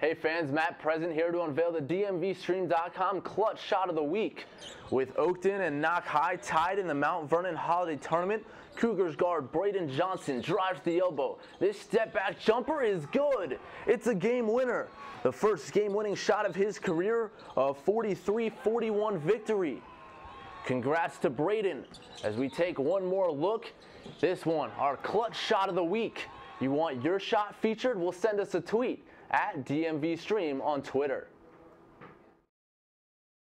Hey fans, Matt Present here to unveil the DMVStream.com clutch shot of the week. With Oakton and Knock High tied in the Mount Vernon Holiday Tournament, Cougars guard Braeden Johnson drives the elbow. This step back jumper is good. It's a game winner. The first game winning shot of his career, a 43-41 victory. Congrats to Braeden as we take one more look. This one, our clutch shot of the week. You want your shot featured? Well, send us a tweet at DMV Stream on Twitter.